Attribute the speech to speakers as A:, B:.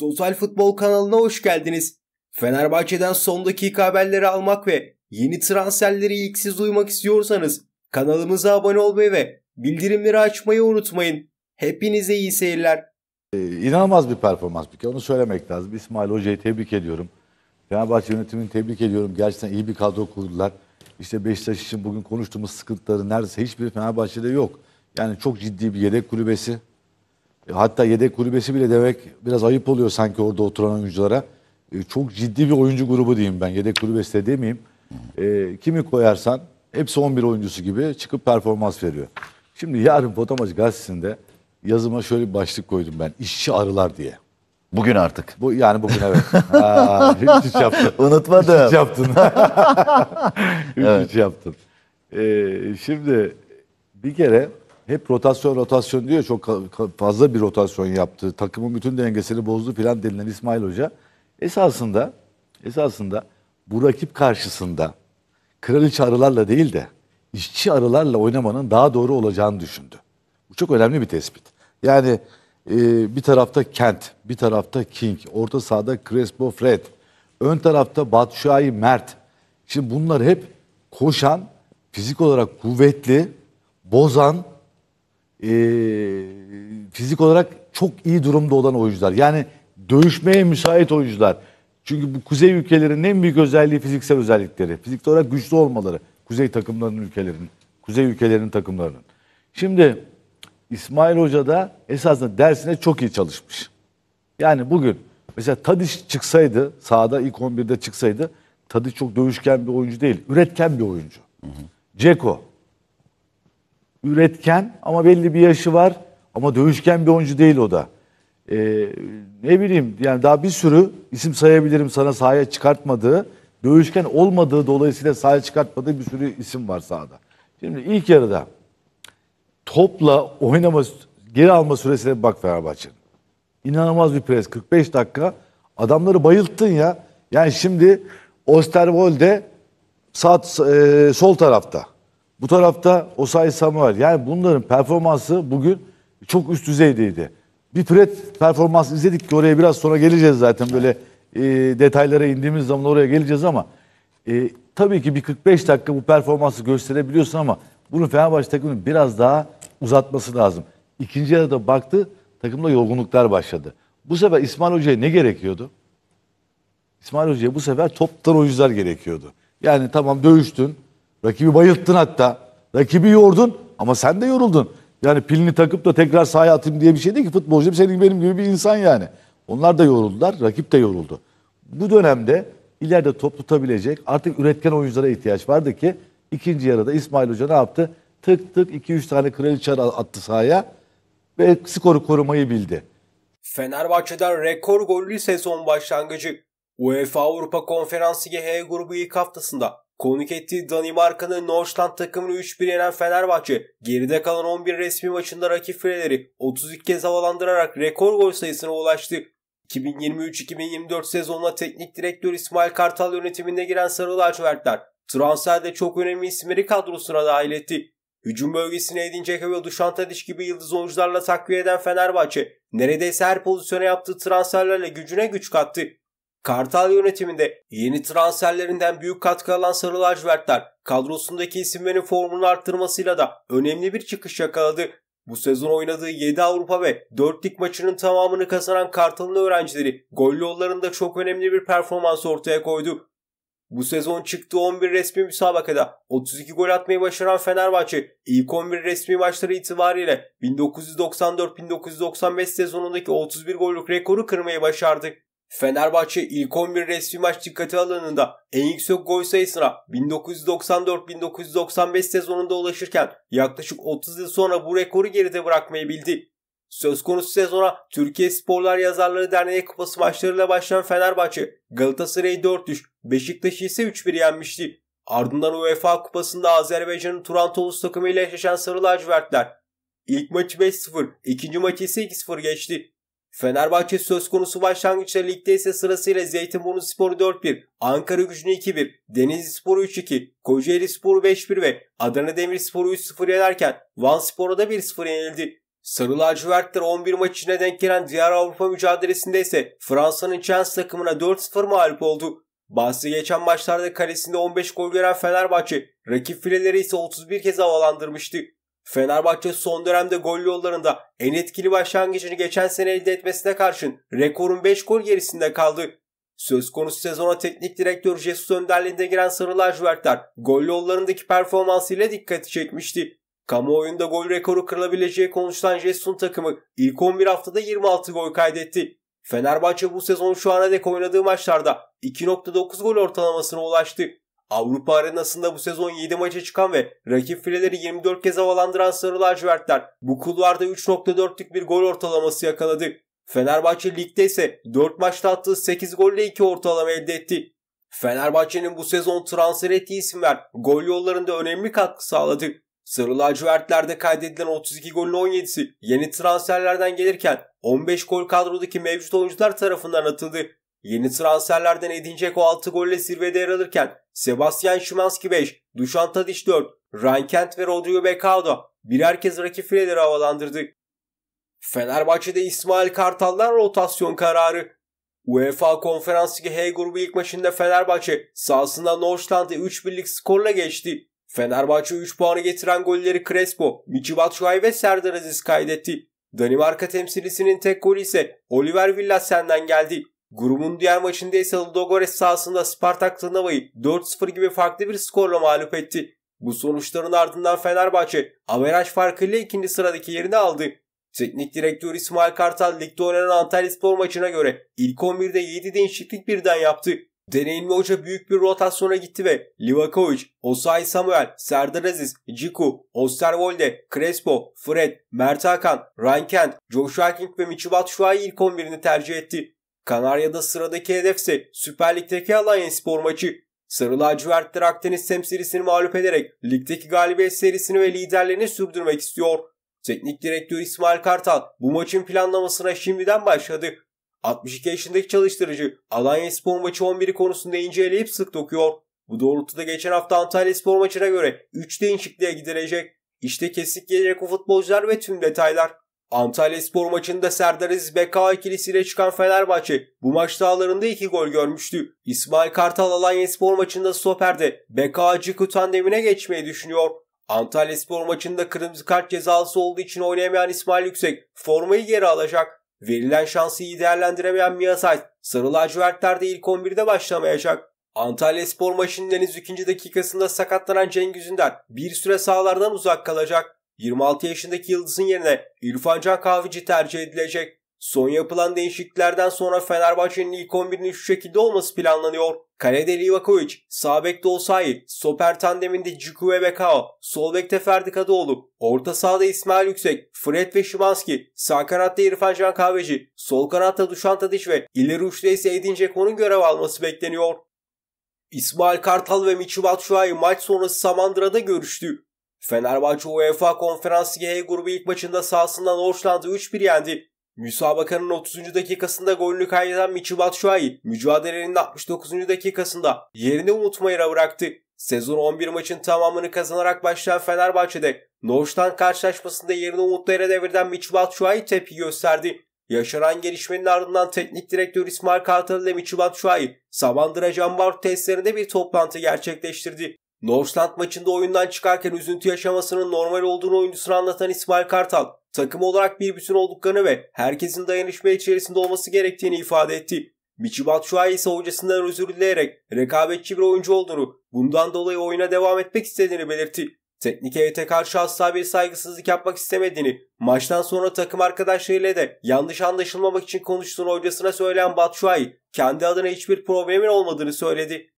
A: Total Futbol kanalına hoş geldiniz. Fenerbahçe'den son dakika haberleri almak ve yeni transferleri ilk siz duymak istiyorsanız kanalımıza abone olmayı ve bildirimleri açmayı unutmayın. Hepinize iyi seyirler.
B: Ee, İnanılmaz bir performans bir kere onu söylemek lazım. İsmail Hoca'yı tebrik ediyorum. Fenerbahçe yönetimini tebrik ediyorum. Gerçekten iyi bir kadro kurdular. İşte Beşiktaş için bugün konuştuğumuz sıkıntıları neredeyse hiçbir Fenerbahçe'de yok. Yani çok ciddi bir yedek kulübesi. E, Hatta yedek kulübesi bile demek biraz ayıp oluyor sanki orada oturan oyunculara. E, Çok ciddi bir oyuncu grubu diyeyim ben. Yedek kulübesi de demeyeyim. E, kimi koyarsan hepsi 11 oyuncusu gibi çıkıp performans veriyor. Şimdi yarın Fotomaç gazetesinde yazıma şöyle bir başlık koydum ben. İşçi arılar diye.
C: Bugün artık.
B: Bu yani bugün evet. Ha, hiç hiç yaptın.
C: Unutmadım.
B: Hiç yaptın. hiç
C: Evet.
B: hiç yaptın. Ee, şimdi bir kere hep rotasyon rotasyon diyor. Çok fazla bir rotasyon yaptı. Takımın bütün dengesini bozdu filan denilen İsmail Hoca. Esasında esasında bu rakip karşısında kraliçe arılarla değil de işçi arılarla oynamanın daha doğru olacağını düşündü. Bu çok önemli bir tespit. Yani e, bir tarafta Kent, bir tarafta King, orta sahada Crespo Fred, ön tarafta Batshuayi Mert. Şimdi bunlar hep koşan, fizik olarak kuvvetli, bozan, e, fizik olarak çok iyi durumda olan oyuncular. Yani dövüşmeye müsait oyuncular. Çünkü bu kuzey ülkelerinin en büyük özelliği fiziksel özellikleri. Fiziksel olarak güçlü olmaları. Kuzey takımlarının ülkelerinin, kuzey ülkelerinin takımlarının. Şimdi İsmail Hoca da esasında dersine çok iyi çalışmış. Yani bugün mesela Tadiş çıksaydı, sahada ilk 11'de çıksaydı Tadiş çok dövüşken bir oyuncu değil, üretken bir oyuncu. Ceko üretken ama belli bir yaşı var ama dövüşken bir oyuncu değil o da. Ee, ne bileyim yani daha bir sürü isim sayabilirim sana sahaya çıkartmadığı, dövüşken olmadığı dolayısıyla sahaya çıkartmadığı bir sürü isim var sahada. Şimdi ilk yarıda topla oynama, geri alma süresine bak Fenerbahçe'nin. İnanılmaz bir pres. 45 dakika. Adamları bayılttın ya. Yani şimdi Osterwolde sağ, e, sol tarafta. Bu tarafta Osay Samuel. Yani bunların performansı bugün çok üst düzeydeydi. Bir Fred performans izledik ki oraya biraz sonra geleceğiz zaten böyle e, detaylara indiğimiz zaman oraya geleceğiz ama e, tabii ki bir 45 dakika bu performansı gösterebiliyorsun ama bunu Fenerbahçe takımının biraz daha uzatması lazım. İkinci yarıda baktı takımda yorgunluklar başladı. Bu sefer İsmail Hoca'ya ne gerekiyordu? İsmail Hoca'ya bu sefer toptan oyuncular gerekiyordu. Yani tamam dövüştün, rakibi bayılttın hatta, rakibi yordun ama sen de yoruldun. Yani pilini takıp da tekrar sahaya atayım diye bir şey değil ki futbolcu senin benim gibi bir insan yani. Onlar da yoruldular, rakip de yoruldu. Bu dönemde ileride top tutabilecek artık üretken oyunculara ihtiyaç vardı ki ikinci yarıda İsmail Hoca ne yaptı? Tık tık 2-3 tane kraliçe attı sahaya ve skoru korumayı bildi.
A: Fenerbahçe'den rekor gollü sezon başlangıcı. UEFA Avrupa Konferansı H grubu ilk haftasında konuk ettiği Danimarka'nın Northland takımını 3-1 yenen Fenerbahçe geride kalan 11 resmi maçında rakip fileleri 32 kez havalandırarak rekor gol sayısına ulaştı. 2023-2024 sezonuna teknik direktör İsmail Kartal yönetiminde giren Sarı Lacivertler transferde çok önemli isimleri kadrosuna dahil etti. Hücum bölgesine Edin Dzeko ve Dušan Tadić gibi yıldız oyuncularla takviye eden Fenerbahçe neredeyse her pozisyona yaptığı transferlerle gücüne güç kattı. Kartal yönetiminde yeni transferlerinden büyük katkı alan Sarı Lacivertler kadrosundaki isimlerin formunu arttırmasıyla da önemli bir çıkış yakaladı. Bu sezon oynadığı 7 Avrupa ve 4 lig maçının tamamını kazanan Kartal'ın öğrencileri gol yollarında çok önemli bir performans ortaya koydu. Bu sezon çıktığı 11 resmi müsabakada 32 gol atmayı başaran Fenerbahçe ilk 11 resmi maçları itibariyle 1994-1995 sezonundaki 31 gollük rekoru kırmayı başardı. Fenerbahçe ilk 11 resmi maç dikkate alındığında en yüksek gol sayısına 1994-1995 sezonunda ulaşırken yaklaşık 30 yıl sonra bu rekoru geride bırakmayı bildi. Söz konusu sezona Türkiye Sporlar Yazarları Derneği Kupası maçlarıyla başlayan Fenerbahçe Galatasaray'ı 4-3, Beşiktaş'ı ise 3-1 yenmişti. Ardından UEFA Kupası'nda Azerbaycan'ın Turan Toulouse takımıyla eşleşen Sarı Lacivertler. İlk maçı 5-0, ikinci maçı ise 2-0 geçti. Fenerbahçe söz konusu başlangıçta ligde ise sırasıyla Zeytinburnu Sporu 4-1, Ankara Gücü'nü 2-1, Denizli Sporu 3-2, Kocaeli Sporu 5-1 ve Adana Demirspor'u 3-0 yenerken Van Spor'a da 1-0 yenildi. Sarı lacivertler 11 maç içine denk gelen diğer Avrupa mücadelesinde ise Fransa'nın Chelsea takımına 4-0 mağlup oldu. Bahsi geçen maçlarda kalesinde 15 gol gören Fenerbahçe, rakip fileleri ise 31 kez havalandırmıştı. Fenerbahçe son dönemde gol yollarında en etkili başlangıcını geçen sene elde etmesine karşın rekorun 5 gol gerisinde kaldı. Söz konusu sezona teknik direktör Jesus önderliğinde giren Sarı Lacivertler gol yollarındaki performansıyla dikkati çekmişti. Kamuoyunda gol rekoru kırılabileceği konuşulan Jesus'un takımı ilk 11 haftada 26 gol kaydetti. Fenerbahçe bu sezon şu ana dek oynadığı maçlarda 2.9 gol ortalamasına ulaştı. Avrupa arenasında bu sezon 7 maça çıkan ve rakip fileleri 24 kez havalandıran Sarı Lacivertler bu kulvarda 3.4'lük bir gol ortalaması yakaladı. Fenerbahçe ligde ise 4 maçta attığı 8 golle 2 ortalama elde etti. Fenerbahçe'nin bu sezon transfer ettiği isimler gol yollarında önemli katkı sağladı. Sarı lacivertlerde kaydedilen 32 golün 17'si yeni transferlerden gelirken 15 gol kadrodaki mevcut oyuncular tarafından atıldı. Yeni transferlerden Edin Dzeko 6 golle zirvede yer alırken Sebastian Szymanski 5, Dušan Tadić 4, Ryan Kent ve Rodrigo Becao da birer kez rakip fileleri havalandırdı. Fenerbahçe'de İsmail Kartal'dan rotasyon kararı. UEFA Konferans Ligi H grubu ilk maçında Fenerbahçe sahasında Northland'ı 3-1'lik skorla geçti. Fenerbahçe 3 puanı getiren golleri Crespo, Michi Batshuayi ve Serdar Aziz kaydetti. Danimarka temsilisinin tek golü ise Oliver Villassen'den geldi. Grubun diğer maçında ise Ludogorets sahasında Spartak Trnava'yı 4-0 gibi farklı bir skorla mağlup etti. Bu sonuçların ardından Fenerbahçe averaj farkıyla ikinci sıradaki yerini aldı. Teknik direktör İsmail Kartal ligde oynanan Antalya Spor maçına göre ilk 11'de 7 değişiklik birden yaptı. Deneyimli hoca büyük bir rotasyona gitti ve Livakovic, Osay Samuel, Serdar Aziz, Ciku, Osterwolde, Crespo, Fred, Mert Hakan, Ryan Kent, Joshua King ve Michi Batshuayi ilk 11'ini tercih etti. Kanarya'da sıradaki hedefse Süper Lig'deki Alanya Spor maçı. Sarı lacivertler Akdeniz temsilisini mağlup ederek ligdeki galibiyet serisini ve liderlerini sürdürmek istiyor. Teknik direktör İsmail Kartal bu maçın planlamasına şimdiden başladı. 62 yaşındaki çalıştırıcı Alanya Spor maçı 11'i konusunda inceleyip sık dokuyor. Bu doğrultuda geçen hafta Antalya Spor maçına göre 3 değişikliğe gidilecek. İşte kesik gelecek o futbolcular ve tüm detaylar. Antalya Spor maçında Serdar Aziz BK ikilisiyle çıkan Fenerbahçe bu maç dağlarında 2 gol görmüştü. İsmail Kartal Alanya Spor maçında stoperde BK Ciku tandemine geçmeyi düşünüyor. Antalya Spor maçında kırmızı kart cezalısı olduğu için oynayamayan İsmail Yüksek formayı geri alacak. Verilen şansı iyi değerlendiremeyen Miyasay sarı lacivertlerde ilk 11'de başlamayacak. Antalya Spor maçının henüz ikinci dakikasında sakatlanan Cengiz Ünder bir süre sahalardan uzak kalacak. 26 yaşındaki Yıldız'ın yerine İrfan Can Kahveci tercih edilecek. Son yapılan değişikliklerden sonra Fenerbahçe'nin ilk 11'inin şu şekilde olması planlanıyor. Kalede Livakovic, sağ bekte Osayi, stoper tandeminde Ciku ve Bekao, sol Ferdi Kadıoğlu, orta sahada İsmail Yüksek, Fred ve Şimanski, sağ kanatta İrfan Can Kahveci, sol kanatta Duşan Tadiç ve ileri uçta ise Edin Dzeko'nun görev alması bekleniyor. İsmail Kartal ve Michi Batshuayi maç sonrası Samandıra'da görüştü. Fenerbahçe UEFA Konferans G grubu ilk maçında sahasında Northland'ı 3-1 yendi. Müsabakanın 30. dakikasında golünü kaydeden Michi Batshuayi mücadelenin 69. dakikasında yerini Umut Mayır'a bıraktı. Sezon 11 maçın tamamını kazanarak başlayan Fenerbahçe'de Northland karşılaşmasında yerini Umutlara devirden Michi Batshuayi tepki gösterdi. Yaşanan gelişmenin ardından teknik direktör İsmail Kartal ile Michi Batshuayi Samandıra Cambar testlerinde bir toplantı gerçekleştirdi. Northland maçında oyundan çıkarken üzüntü yaşamasının normal olduğunu oyuncusuna anlatan İsmail Kartal, takım olarak bir bütün olduklarını ve herkesin dayanışma içerisinde olması gerektiğini ifade etti. Michi Batshuayi ise hocasından özür dileyerek rekabetçi bir oyuncu olduğunu, bundan dolayı oyuna devam etmek istediğini belirtti. Teknik heyete karşı asla bir saygısızlık yapmak istemediğini, maçtan sonra takım arkadaşlarıyla da yanlış anlaşılmamak için konuştuğunu hocasına söyleyen Batshuayi, kendi adına hiçbir problemin olmadığını söyledi.